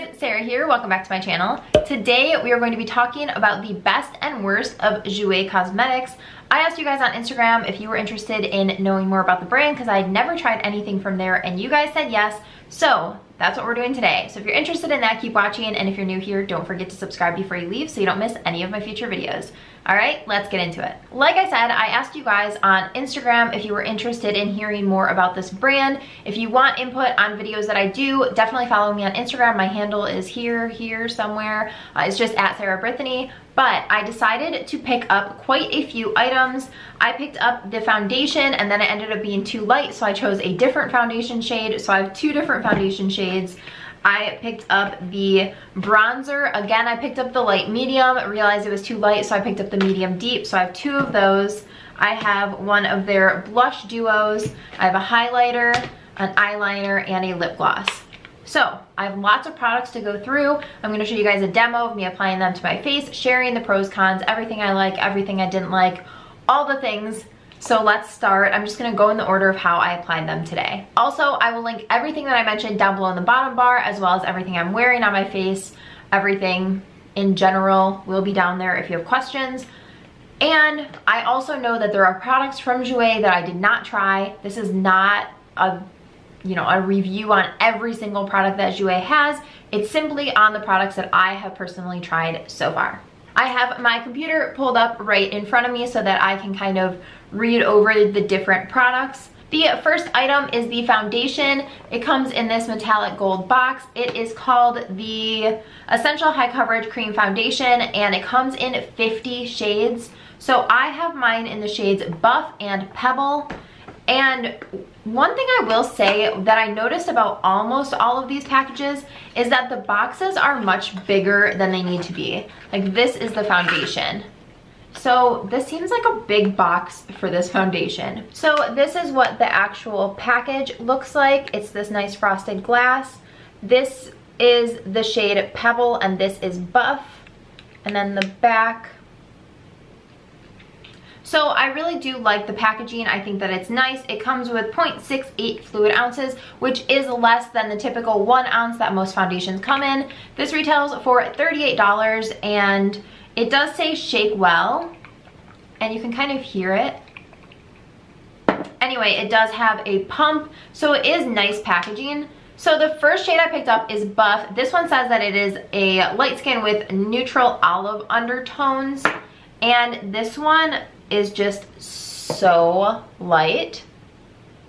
guys, Sarah here. Welcome back to my channel. Today we are going to be talking about the best and worst of Jouer Cosmetics. I asked you guys on Instagram if you were interested in knowing more about the brand because I had never tried anything from there and you guys said yes. So that's what we're doing today. So if you're interested in that, keep watching. And if you're new here, don't forget to subscribe before you leave so you don't miss any of my future videos. All right, let's get into it. Like I said, I asked you guys on Instagram if you were interested in hearing more about this brand. If you want input on videos that I do, definitely follow me on Instagram. My handle is here, here somewhere. Uh, it's just at Sarah Brithinee but I decided to pick up quite a few items. I picked up the foundation and then it ended up being too light, so I chose a different foundation shade. So I have two different foundation shades. I picked up the bronzer. Again, I picked up the light medium, realized it was too light, so I picked up the medium deep. So I have two of those. I have one of their blush duos. I have a highlighter, an eyeliner, and a lip gloss. So I have lots of products to go through. I'm gonna show you guys a demo of me applying them to my face, sharing the pros, cons, everything I like, everything I didn't like, all the things. So let's start. I'm just gonna go in the order of how I applied them today. Also, I will link everything that I mentioned down below in the bottom bar, as well as everything I'm wearing on my face, everything in general will be down there if you have questions. And I also know that there are products from Jouer that I did not try. This is not a you know, a review on every single product that Jouer has. It's simply on the products that I have personally tried so far. I have my computer pulled up right in front of me so that I can kind of read over the different products. The first item is the foundation. It comes in this metallic gold box. It is called the Essential High Coverage Cream Foundation and it comes in 50 shades. So I have mine in the shades Buff and Pebble. And one thing I will say that I noticed about almost all of these packages is that the boxes are much bigger than they need to be. Like this is the foundation. So this seems like a big box for this foundation. So this is what the actual package looks like. It's this nice frosted glass. This is the shade Pebble and this is Buff. And then the back so I really do like the packaging. I think that it's nice. It comes with 0.68 fluid ounces, which is less than the typical one ounce that most foundations come in. This retails for $38 and it does say shake well and you can kind of hear it. Anyway, it does have a pump, so it is nice packaging. So the first shade I picked up is Buff. This one says that it is a light skin with neutral olive undertones. And this one is just so light.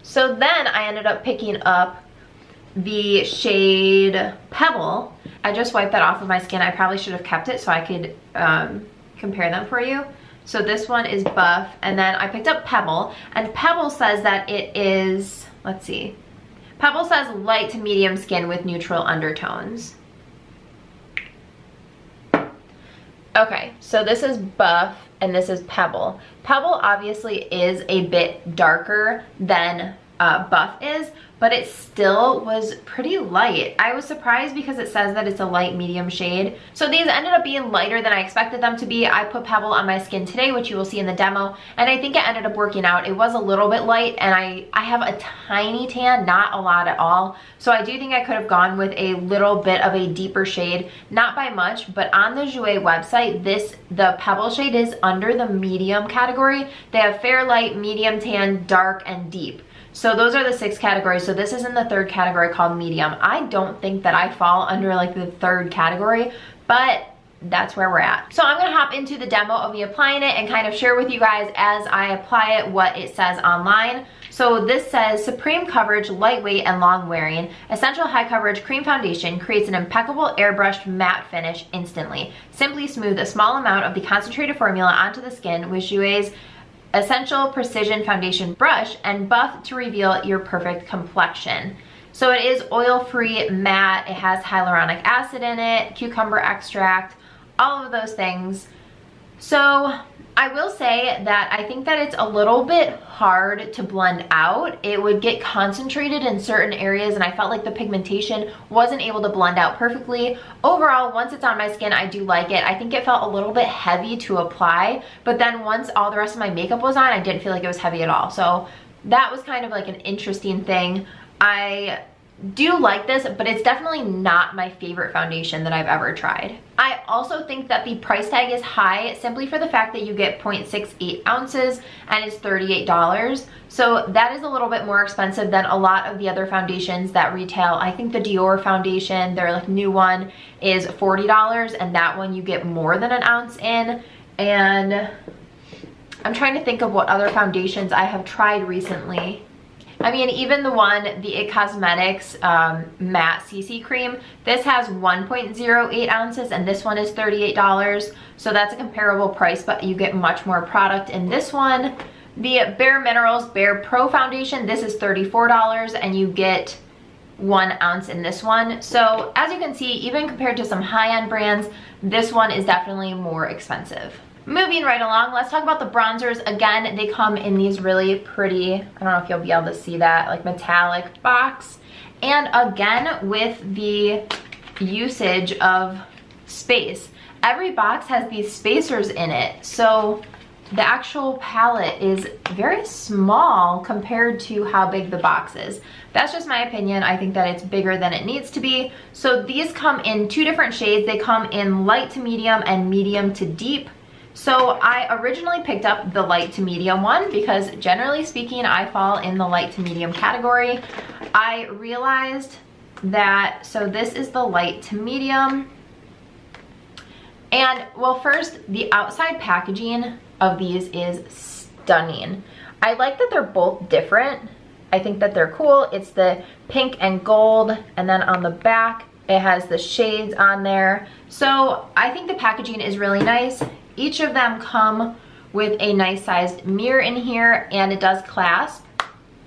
So then I ended up picking up the shade Pebble. I just wiped that off of my skin. I probably should have kept it so I could um, compare them for you. So this one is Buff, and then I picked up Pebble, and Pebble says that it is, let's see, Pebble says light to medium skin with neutral undertones. Okay, so this is Buff, and this is Pebble. Pebble obviously is a bit darker than uh, Buff is, but it still was pretty light. I was surprised because it says that it's a light medium shade. So these ended up being lighter than I expected them to be. I put Pebble on my skin today, which you will see in the demo, and I think it ended up working out. It was a little bit light, and I, I have a tiny tan, not a lot at all. So I do think I could have gone with a little bit of a deeper shade, not by much, but on the Jouer website, this, the Pebble shade is under the medium category. They have fair light, medium tan, dark, and deep. So those are the six categories. So this is in the third category called medium. I don't think that I fall under like the third category, but that's where we're at. So I'm gonna hop into the demo of me applying it and kind of share with you guys as I apply it what it says online. So this says Supreme Coverage Lightweight and Long Wearing Essential High Coverage Cream Foundation creates an impeccable airbrushed matte finish instantly. Simply smooth a small amount of the concentrated formula onto the skin with Jouer's Essential Precision Foundation Brush and Buff to reveal your perfect complexion. So it is oil-free, matte, it has hyaluronic acid in it, cucumber extract, all of those things. So I will say that I think that it's a little bit hard to blend out. It would get concentrated in certain areas and I felt like the pigmentation wasn't able to blend out perfectly. Overall, once it's on my skin, I do like it. I think it felt a little bit heavy to apply, but then once all the rest of my makeup was on, I didn't feel like it was heavy at all. So that was kind of like an interesting thing. I do like this, but it's definitely not my favorite foundation that I've ever tried. I also think that the price tag is high simply for the fact that you get 0.68 ounces and it's $38. So that is a little bit more expensive than a lot of the other foundations that retail. I think the Dior foundation, their like new one is $40 and that one you get more than an ounce in. And I'm trying to think of what other foundations I have tried recently I mean, even the one, the IT Cosmetics um, Matte CC Cream, this has 1.08 ounces and this one is $38. So that's a comparable price, but you get much more product in this one. The Bare Minerals Bare Pro Foundation, this is $34 and you get one ounce in this one. So as you can see, even compared to some high-end brands, this one is definitely more expensive. Moving right along, let's talk about the bronzers. Again, they come in these really pretty, I don't know if you'll be able to see that, like metallic box. And again, with the usage of space. Every box has these spacers in it. So the actual palette is very small compared to how big the box is. That's just my opinion. I think that it's bigger than it needs to be. So these come in two different shades. They come in light to medium and medium to deep. So I originally picked up the light to medium one because generally speaking, I fall in the light to medium category. I realized that, so this is the light to medium. And well, first, the outside packaging of these is stunning. I like that they're both different. I think that they're cool. It's the pink and gold, and then on the back, it has the shades on there. So I think the packaging is really nice. Each of them come with a nice sized mirror in here and it does clasp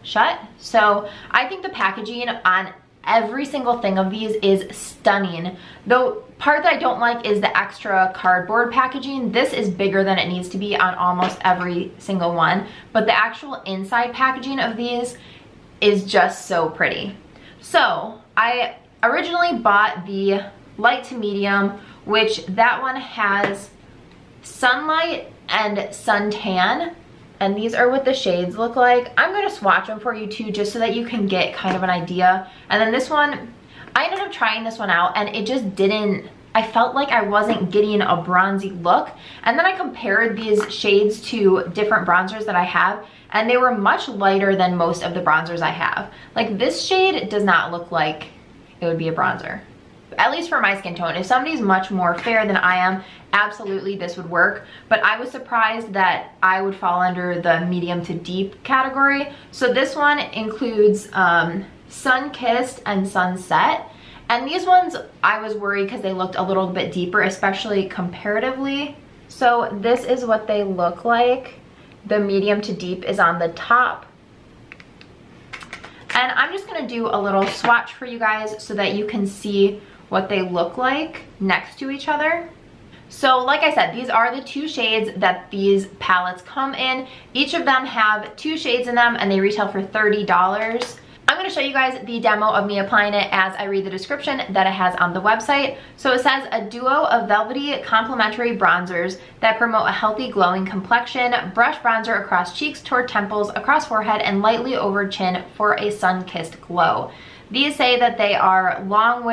shut. So I think the packaging on every single thing of these is stunning. The part that I don't like is the extra cardboard packaging. This is bigger than it needs to be on almost every single one, but the actual inside packaging of these is just so pretty. So I originally bought the light to medium, which that one has Sunlight and Suntan. And these are what the shades look like. I'm going to swatch them for you too, just so that you can get kind of an idea. And then this one, I ended up trying this one out and it just didn't, I felt like I wasn't getting a bronzy look. And then I compared these shades to different bronzers that I have and they were much lighter than most of the bronzers I have. Like this shade does not look like it would be a bronzer at least for my skin tone. If somebody's much more fair than I am, absolutely this would work. But I was surprised that I would fall under the medium to deep category. So this one includes um, Sun Kissed and Sunset. And these ones, I was worried because they looked a little bit deeper, especially comparatively. So this is what they look like. The medium to deep is on the top. And I'm just gonna do a little swatch for you guys so that you can see what they look like next to each other. So like I said, these are the two shades that these palettes come in. Each of them have two shades in them and they retail for $30. I'm going to show you guys the demo of me applying it as I read the description that it has on the website. So it says a duo of velvety complementary bronzers that promote a healthy glowing complexion, brush bronzer across cheeks toward temples, across forehead, and lightly over chin for a sun-kissed glow. These say that they are long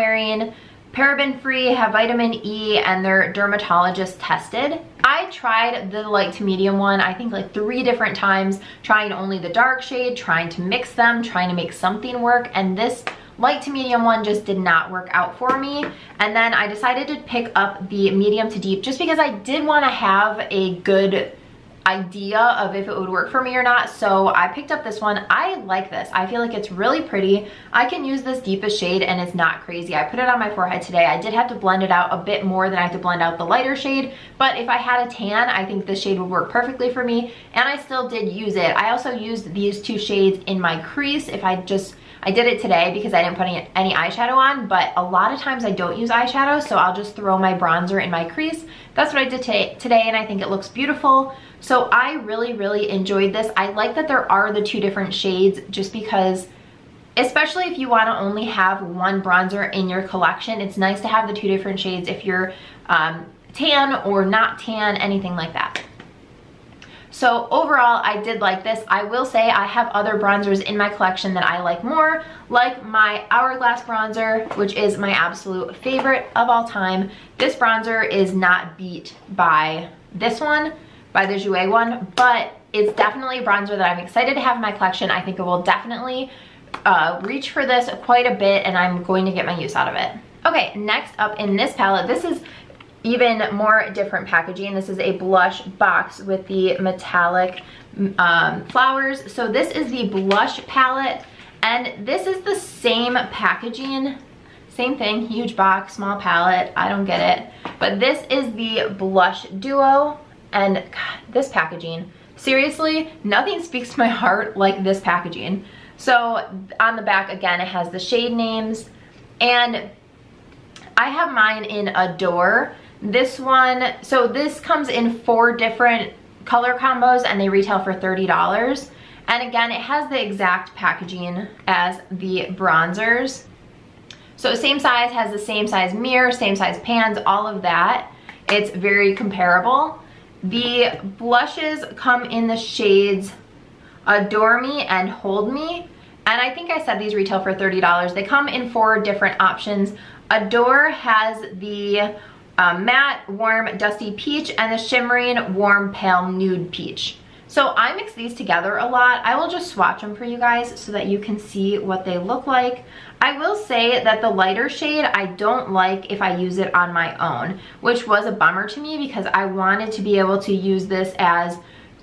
wearing, paraben free, have vitamin E, and they're dermatologist tested. I tried the light to medium one, I think like three different times, trying only the dark shade, trying to mix them, trying to make something work, and this light to medium one just did not work out for me. And then I decided to pick up the medium to deep just because I did want to have a good idea of if it would work for me or not. So I picked up this one. I like this. I feel like it's really pretty. I can use this deepest shade and it's not crazy. I put it on my forehead today. I did have to blend it out a bit more than I have to blend out the lighter shade but if I had a tan I think this shade would work perfectly for me. And I still did use it. I also used these two shades in my crease. If I just I did it today because I didn't put any, any eyeshadow on, but a lot of times I don't use eyeshadow, so I'll just throw my bronzer in my crease. That's what I did today, and I think it looks beautiful. So I really, really enjoyed this. I like that there are the two different shades just because especially if you want to only have one bronzer in your collection, it's nice to have the two different shades if you're um, tan or not tan, anything like that. So overall, I did like this. I will say I have other bronzers in my collection that I like more, like my Hourglass bronzer, which is my absolute favorite of all time. This bronzer is not beat by this one, by the Jouer one, but it's definitely a bronzer that I'm excited to have in my collection. I think it will definitely uh, reach for this quite a bit and I'm going to get my use out of it. Okay, next up in this palette, this is even more different packaging. This is a blush box with the metallic um, flowers. So this is the blush palette and this is the same packaging. Same thing, huge box, small palette, I don't get it. But this is the blush duo and God, this packaging, seriously, nothing speaks to my heart like this packaging. So on the back, again, it has the shade names and I have mine in Adore. This one, so this comes in four different color combos and they retail for $30. And again, it has the exact packaging as the bronzers. So same size, has the same size mirror, same size pans, all of that. It's very comparable. The blushes come in the shades Adore Me and Hold Me. And I think I said these retail for $30. They come in four different options. Adore has the um, matte, warm, dusty peach, and the shimmering, warm, pale, nude peach. So I mix these together a lot. I will just swatch them for you guys so that you can see what they look like. I will say that the lighter shade I don't like if I use it on my own, which was a bummer to me because I wanted to be able to use this as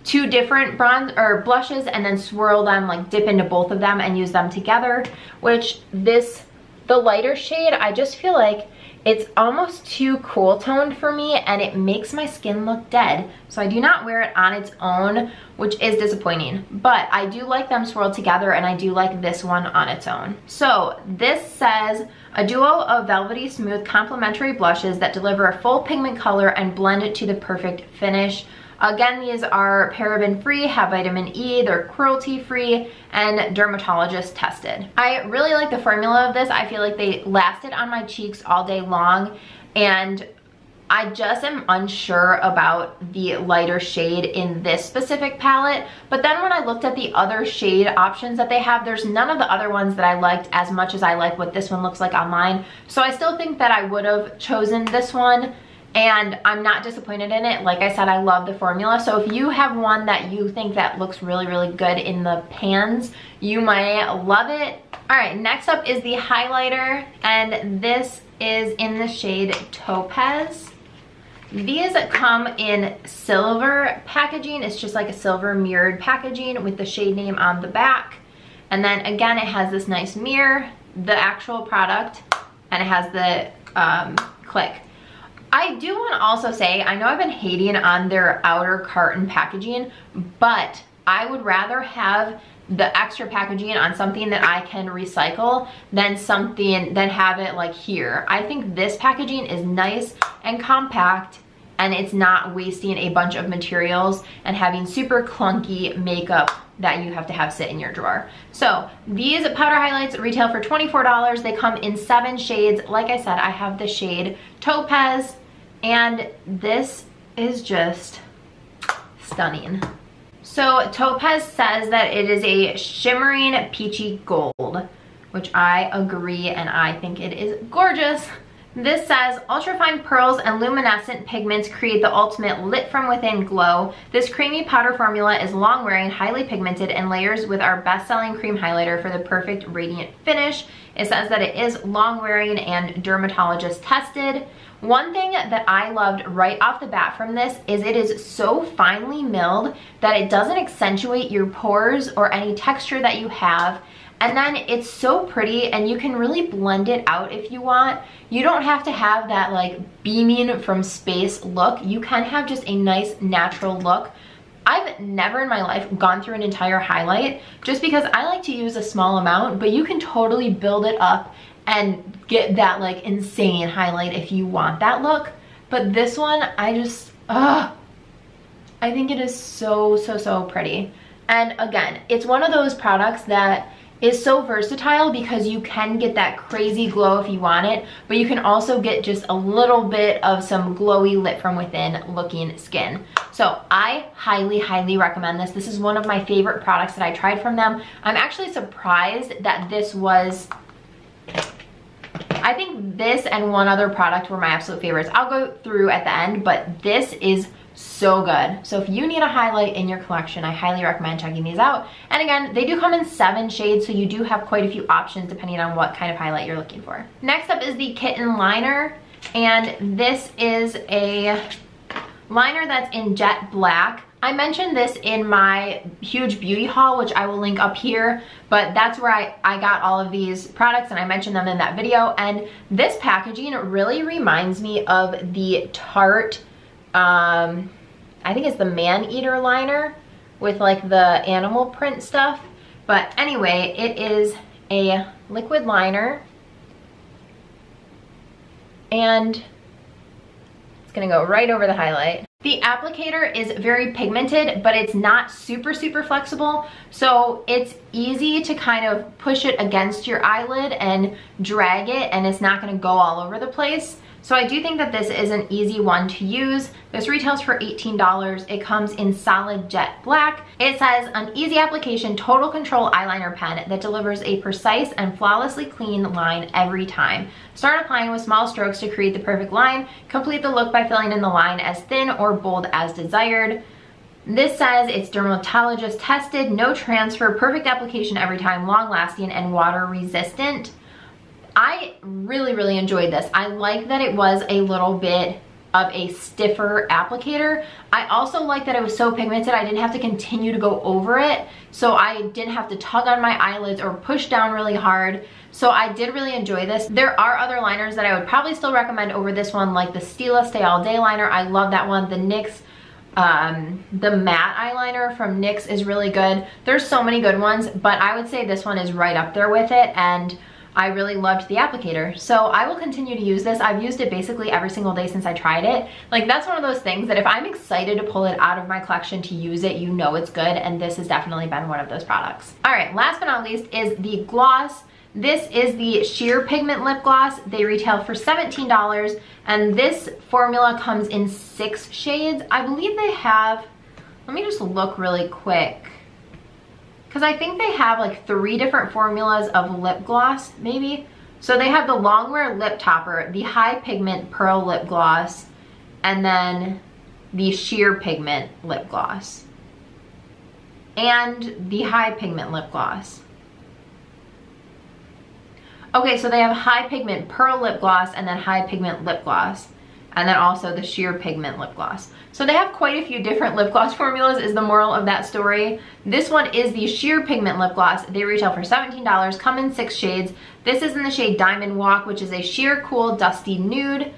two different bronze or blushes and then swirl them, like dip into both of them and use them together, which this, the lighter shade, I just feel like it's almost too cool toned for me and it makes my skin look dead. So I do not wear it on its own, which is disappointing. But I do like them swirled together and I do like this one on its own. So this says, a duo of velvety smooth complementary blushes that deliver a full pigment color and blend it to the perfect finish. Again, these are paraben free, have vitamin E, they're cruelty free, and dermatologist tested. I really like the formula of this. I feel like they lasted on my cheeks all day long and I just am unsure about the lighter shade in this specific palette. But then when I looked at the other shade options that they have, there's none of the other ones that I liked as much as I like what this one looks like on mine. So I still think that I would have chosen this one and I'm not disappointed in it. Like I said, I love the formula. So if you have one that you think that looks really, really good in the pans, you might love it. All right, next up is the highlighter, and this is in the shade Topaz. These come in silver packaging. It's just like a silver mirrored packaging with the shade name on the back. And then again, it has this nice mirror, the actual product, and it has the um, click. I do want to also say, I know I've been hating on their outer carton packaging, but I would rather have the extra packaging on something that I can recycle than something, than have it like here. I think this packaging is nice and compact and it's not wasting a bunch of materials and having super clunky makeup that you have to have sit in your drawer. So these powder highlights retail for $24. They come in seven shades. Like I said, I have the shade Topaz and this is just stunning. So Topaz says that it is a shimmering peachy gold, which I agree and I think it is gorgeous. This says, ultrafine pearls and luminescent pigments create the ultimate lit from within glow. This creamy powder formula is long wearing, highly pigmented, and layers with our best-selling cream highlighter for the perfect radiant finish. It says that it is long wearing and dermatologist tested. One thing that I loved right off the bat from this is it is so finely milled that it doesn't accentuate your pores or any texture that you have. And then it's so pretty and you can really blend it out if you want. You don't have to have that like beaming from space look. You can have just a nice natural look. I've never in my life gone through an entire highlight just because I like to use a small amount, but you can totally build it up and get that like insane highlight if you want that look. But this one, I just, ah, I think it is so, so, so pretty. And again, it's one of those products that is so versatile because you can get that crazy glow if you want it, but you can also get just a little bit of some glowy lit from within looking skin. So I highly, highly recommend this. This is one of my favorite products that I tried from them. I'm actually surprised that this was I think this and one other product were my absolute favorites. I'll go through at the end, but this is so good. So if you need a highlight in your collection, I highly recommend checking these out. And again, they do come in seven shades, so you do have quite a few options depending on what kind of highlight you're looking for. Next up is the Kitten Liner, and this is a liner that's in jet black. I mentioned this in my huge beauty haul, which I will link up here, but that's where I, I got all of these products and I mentioned them in that video. And this packaging really reminds me of the Tarte um, I think it's the man-eater liner with like the animal print stuff. But anyway, it is a liquid liner. And it's gonna go right over the highlight. The applicator is very pigmented, but it's not super, super flexible. So it's easy to kind of push it against your eyelid and drag it and it's not gonna go all over the place. So I do think that this is an easy one to use. This retails for $18. It comes in solid jet black. It says an easy application total control eyeliner pen that delivers a precise and flawlessly clean line every time. Start applying with small strokes to create the perfect line. Complete the look by filling in the line as thin or bold as desired. This says it's dermatologist tested, no transfer, perfect application every time, long lasting and water resistant. I really, really enjoyed this. I like that it was a little bit of a stiffer applicator. I also like that it was so pigmented I didn't have to continue to go over it. So I didn't have to tug on my eyelids or push down really hard. So I did really enjoy this. There are other liners that I would probably still recommend over this one like the Stila Stay All Day liner. I love that one. The NYX um, the matte eyeliner from NYX is really good. There's so many good ones, but I would say this one is right up there with it. And I really loved the applicator. So I will continue to use this. I've used it basically every single day since I tried it. Like that's one of those things that if I'm excited to pull it out of my collection to use it, you know it's good. And this has definitely been one of those products. All right, last but not least is the gloss. This is the Sheer Pigment Lip Gloss. They retail for $17 and this formula comes in six shades. I believe they have, let me just look really quick because I think they have like three different formulas of lip gloss, maybe. So they have the Longwear Lip Topper, the High Pigment Pearl Lip Gloss, and then the Sheer Pigment Lip Gloss. And the High Pigment Lip Gloss. Okay, so they have High Pigment Pearl Lip Gloss and then High Pigment Lip Gloss and then also the sheer pigment lip gloss. So they have quite a few different lip gloss formulas is the moral of that story. This one is the sheer pigment lip gloss. They retail for $17, come in six shades. This is in the shade Diamond Walk, which is a sheer cool dusty nude.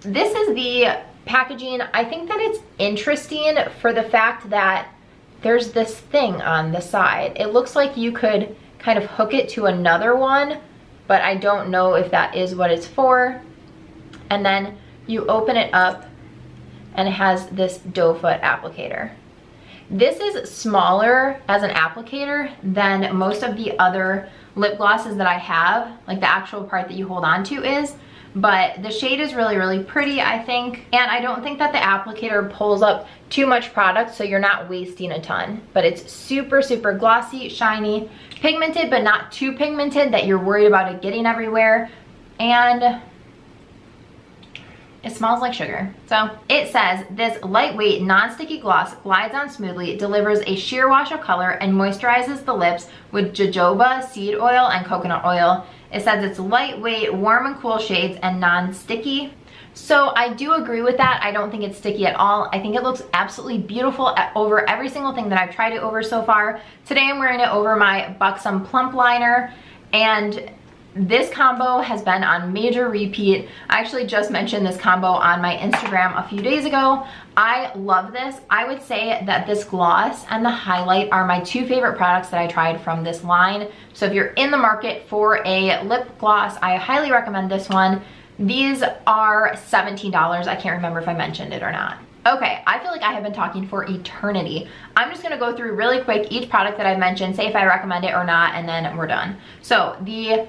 This is the packaging. I think that it's interesting for the fact that there's this thing on the side. It looks like you could kind of hook it to another one, but I don't know if that is what it's for. And then you open it up and it has this doe foot applicator. This is smaller as an applicator than most of the other lip glosses that I have, like the actual part that you hold on to is, but the shade is really, really pretty, I think. And I don't think that the applicator pulls up too much product, so you're not wasting a ton. But it's super, super glossy, shiny, pigmented, but not too pigmented that you're worried about it getting everywhere. And it smells like sugar. So it says this lightweight non-sticky gloss glides on smoothly, delivers a sheer wash of color and moisturizes the lips with jojoba, seed oil, and coconut oil. It says it's lightweight, warm and cool shades and non-sticky. So I do agree with that. I don't think it's sticky at all. I think it looks absolutely beautiful over every single thing that I've tried it over so far. Today I'm wearing it over my Buxom Plump Liner and this combo has been on major repeat. I actually just mentioned this combo on my Instagram a few days ago. I love this. I would say that this gloss and the highlight are my two favorite products that I tried from this line. So if you're in the market for a lip gloss, I highly recommend this one. These are $17. I can't remember if I mentioned it or not. Okay, I feel like I have been talking for eternity. I'm just gonna go through really quick each product that I mentioned, say if I recommend it or not, and then we're done. So the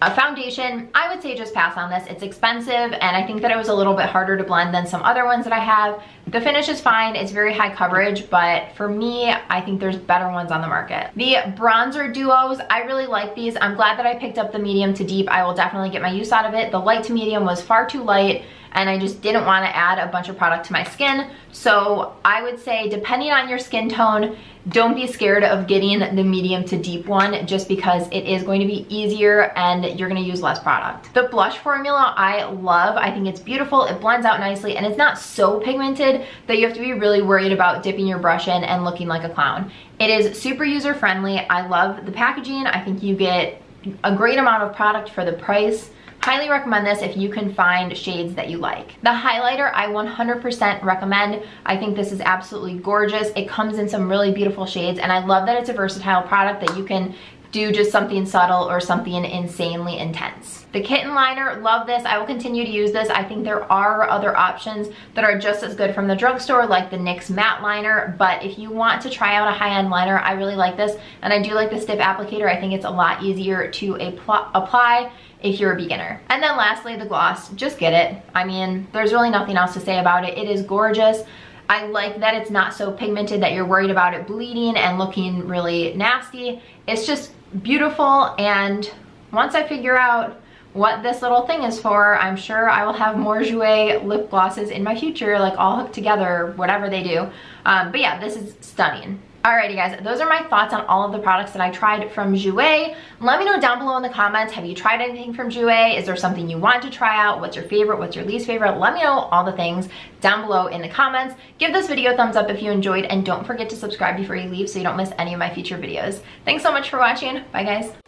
a foundation, I would say just pass on this. It's expensive and I think that it was a little bit harder to blend than some other ones that I have. The finish is fine, it's very high coverage, but for me, I think there's better ones on the market. The bronzer duos, I really like these. I'm glad that I picked up the medium to deep. I will definitely get my use out of it. The light to medium was far too light and I just didn't want to add a bunch of product to my skin. So I would say depending on your skin tone, don't be scared of getting the medium to deep one just because it is going to be easier and you're gonna use less product. The blush formula I love. I think it's beautiful. It blends out nicely and it's not so pigmented that you have to be really worried about dipping your brush in and looking like a clown. It is super user friendly. I love the packaging. I think you get a great amount of product for the price. Highly recommend this if you can find shades that you like. The highlighter I 100% recommend. I think this is absolutely gorgeous. It comes in some really beautiful shades and I love that it's a versatile product that you can do just something subtle or something insanely intense. The kitten liner, love this. I will continue to use this. I think there are other options that are just as good from the drugstore like the NYX matte liner, but if you want to try out a high-end liner, I really like this. And I do like the stiff applicator. I think it's a lot easier to apply if you're a beginner. And then lastly, the gloss, just get it. I mean, there's really nothing else to say about it. It is gorgeous. I like that it's not so pigmented that you're worried about it bleeding and looking really nasty. It's just beautiful and once I figure out what this little thing is for, I'm sure I will have more Jouer lip glosses in my future, like all hooked together, whatever they do. Um, but yeah, this is stunning. Alrighty guys, those are my thoughts on all of the products that I tried from Jouer. Let me know down below in the comments, have you tried anything from Jouer? Is there something you want to try out? What's your favorite? What's your least favorite? Let me know all the things down below in the comments. Give this video a thumbs up if you enjoyed and don't forget to subscribe before you leave so you don't miss any of my future videos. Thanks so much for watching. Bye guys.